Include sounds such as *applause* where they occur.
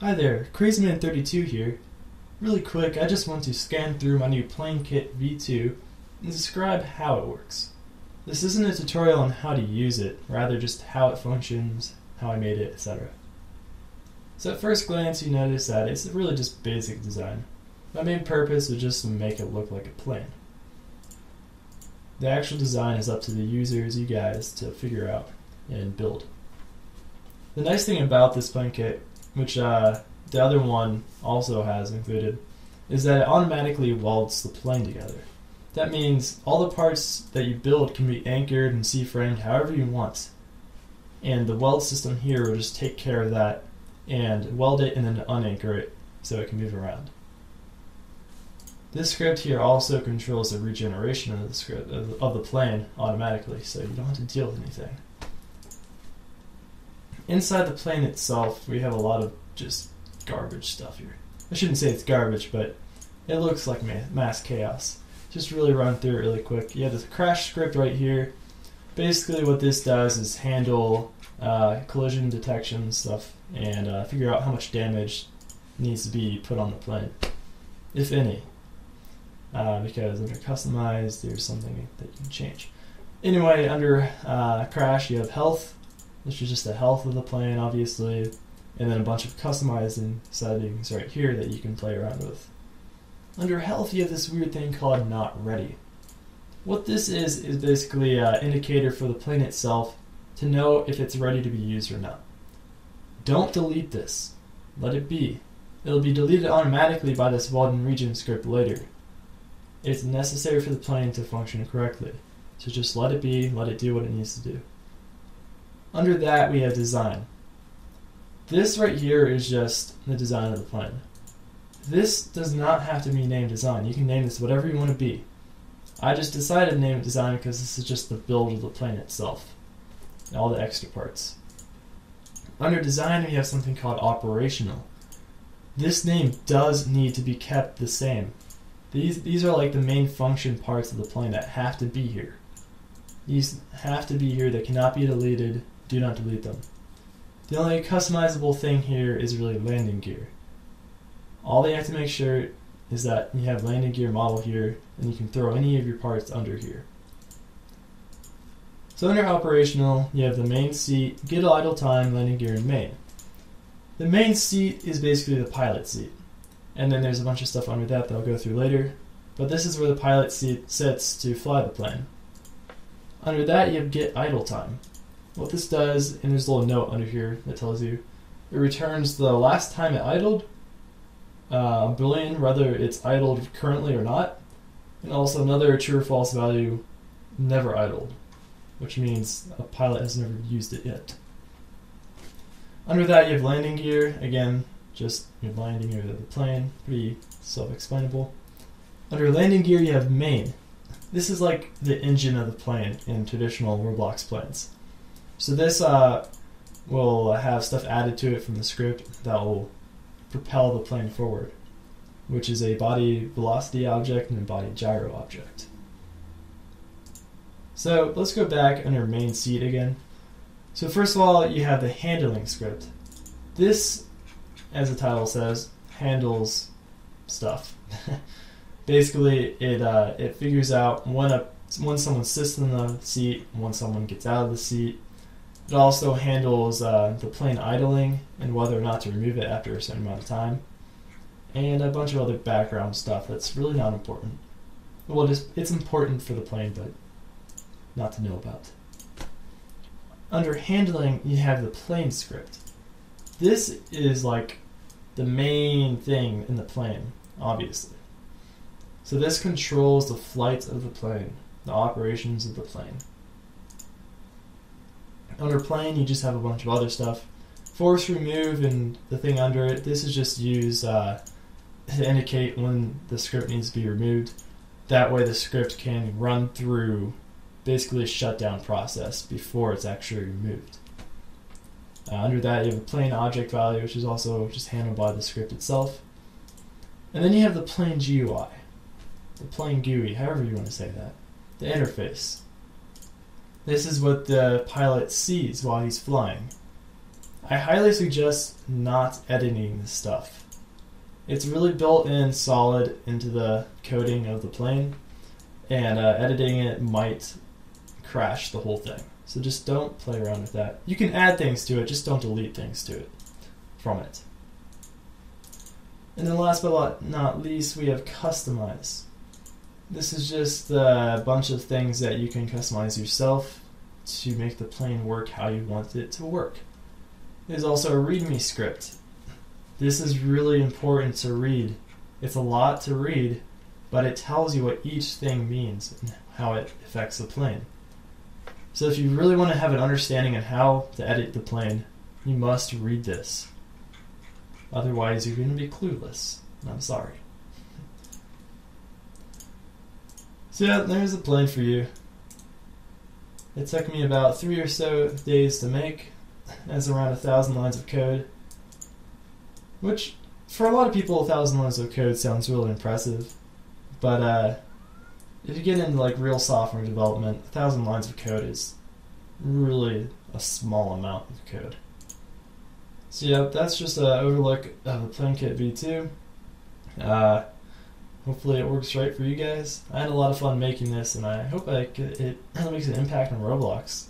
Hi there, CrazyMan32 here. Really quick, I just want to scan through my new plane kit V2 and describe how it works. This isn't a tutorial on how to use it, rather just how it functions, how I made it, etc. So at first glance you notice that it's really just basic design. My main purpose is just to make it look like a plane. The actual design is up to the users, you guys, to figure out and build. The nice thing about this plane kit, which uh, the other one also has included, is that it automatically welds the plane together. That means all the parts that you build can be anchored and C-framed however you want. And the weld system here will just take care of that and weld it and then unanchor it so it can move around. This script here also controls the regeneration of the script of the plane automatically, so you don't have to deal with anything. Inside the plane itself, we have a lot of just garbage stuff here. I shouldn't say it's garbage, but it looks like mass chaos. Just really run through it really quick. You have the crash script right here. Basically, what this does is handle uh, collision detection stuff and uh, figure out how much damage needs to be put on the plane, if any. Uh, because under customized, there's something that you can change. Anyway, under uh, crash, you have health, which is just the health of the plane, obviously, and then a bunch of customizing settings right here that you can play around with. Under health, you have this weird thing called not ready. What this is, is basically an indicator for the plane itself to know if it's ready to be used or not. Don't delete this. Let it be. It'll be deleted automatically by this weld and regen script later. It's necessary for the plane to function correctly. So just let it be, let it do what it needs to do. Under that, we have design. This right here is just the design of the plane. This does not have to be named design. You can name this whatever you want to be. I just decided to name it design because this is just the build of the plane itself. All the extra parts. Under design, we have something called operational. This name does need to be kept the same. These, these are like the main function parts of the plane that have to be here. These have to be here. They cannot be deleted. Do not delete them. The only customizable thing here is really landing gear. All they have to make sure is that you have landing gear model here and you can throw any of your parts under here. So under operational, you have the main seat, get idle time, landing gear, and main. The main seat is basically the pilot seat. And then there's a bunch of stuff under that that I'll go through later. But this is where the pilot seat sits to fly the plane. Under that, you have get idle time. What this does, and there's a little note under here that tells you, it returns the last time it idled, uh, a boolean, whether it's idled currently or not, and also another true or false value, never idled, which means a pilot has never used it yet. Under that, you have landing gear. Again, just your landing gear of the plane, pretty self-explainable. Under landing gear, you have main. This is like the engine of the plane in traditional Roblox planes. So this uh, will have stuff added to it from the script that will propel the plane forward, which is a body velocity object and a body gyro object. So let's go back under main seat again. So first of all, you have the handling script. This, as the title says, handles stuff. *laughs* Basically, it uh, it figures out when a when someone sits in the seat, when someone gets out of the seat. It also handles uh, the plane idling and whether or not to remove it after a certain amount of time, and a bunch of other background stuff that's really not important. Well, it's, it's important for the plane, but not to know about. Under handling, you have the plane script. This is like the main thing in the plane, obviously. So this controls the flight of the plane, the operations of the plane. Under plane, you just have a bunch of other stuff. Force remove and the thing under it, this is just used uh, to indicate when the script needs to be removed. That way the script can run through basically a shutdown process before it's actually removed. Uh, under that, you have a plane object value, which is also just handled by the script itself. And then you have the plane GUI, the plane GUI, however you want to say that, the interface. This is what the pilot sees while he's flying. I highly suggest not editing this stuff. It's really built in solid into the coding of the plane, and uh, editing it might crash the whole thing. So just don't play around with that. You can add things to it, just don't delete things to it from it. And then last but not least, we have customize. This is just a bunch of things that you can customize yourself to make the plane work how you want it to work. There's also a README script. This is really important to read. It's a lot to read, but it tells you what each thing means and how it affects the plane. So if you really want to have an understanding of how to edit the plane, you must read this. Otherwise, you're going to be clueless. I'm sorry. So yeah, there's a plane for you. It took me about three or so days to make. That's around a thousand lines of code. Which, for a lot of people, a thousand lines of code sounds really impressive. But uh, if you get into like real software development, a thousand lines of code is really a small amount of code. So yeah, that's just an overlook of the PlaneKit V2. Uh, hopefully it works right for you guys. I had a lot of fun making this, and I hope I could, it makes an impact on Roblox.